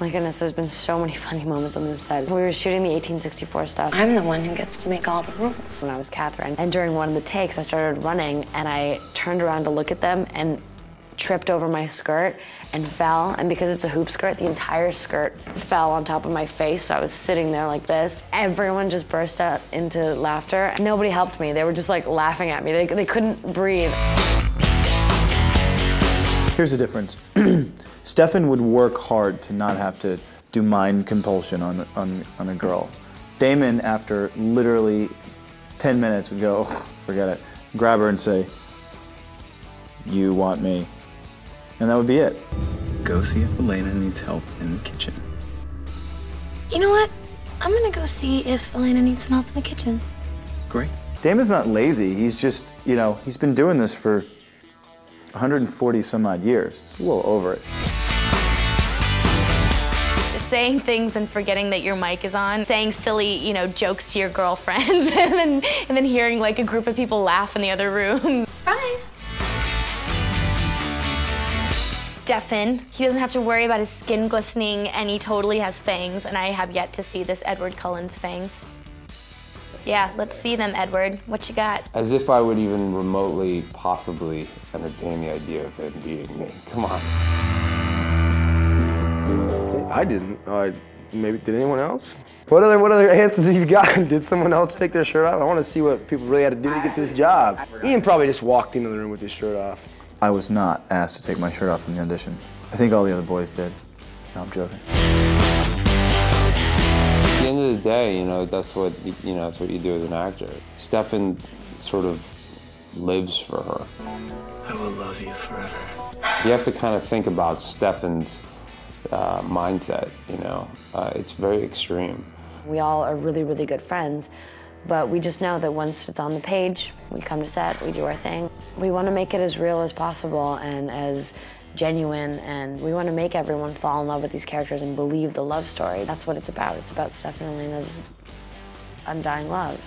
My goodness, there's been so many funny moments on this set. We were shooting the 1864 stuff. I'm the one who gets to make all the rules. When I was Katherine, and during one of the takes, I started running, and I turned around to look at them and tripped over my skirt and fell. And because it's a hoop skirt, the entire skirt fell on top of my face. So I was sitting there like this. Everyone just burst out into laughter. Nobody helped me. They were just like laughing at me. They, they couldn't breathe. Here's the difference. Stefan would work hard to not have to do mind compulsion on, on, on a girl. Damon, after literally 10 minutes, would go, "Ugh, forget it, grab her and say, you want me. And that would be it. Go see if Elena needs help in the kitchen. You know what? I'm gonna go see if Elena needs some help in the kitchen. Great. Damon's not lazy. He's just, you know, he's been doing this for 140 some odd years. It's a little over it. saying things and forgetting that your mic is on, saying silly, you know, jokes to your girlfriends, and then and then hearing like a group of people laugh in the other room. Surprise! Stefan, he doesn't have to worry about his skin glistening, and he totally has fangs. And I have yet to see this Edward Cullen's fangs. Yeah, let's see them, Edward. What you got? As if I would even remotely, possibly entertain the idea of him beating me. Come on. I didn't. Uh, maybe did anyone else? What other what other answers have you got? Did someone else take their shirt off? I want to see what people really had to do to get this job. Ian probably just walked into the room with his shirt off. I was not asked to take my shirt off in the audition. I think all the other boys did. No, I'm joking. At the end of the day, you know, that's what you you know, that's what you do as an actor. Stefan sort of lives for her. I will love you forever. You have to kind of think about Stefan's uh, mindset. You know, uh, it's very extreme. We all are really, really good friends, but we just know that once it's on the page, we come to set, we do our thing. We want to make it as real as possible and as genuine, and we want to make everyone fall in love with these characters and believe the love story. That's what it's about. It's about Stefan and Elena's undying love.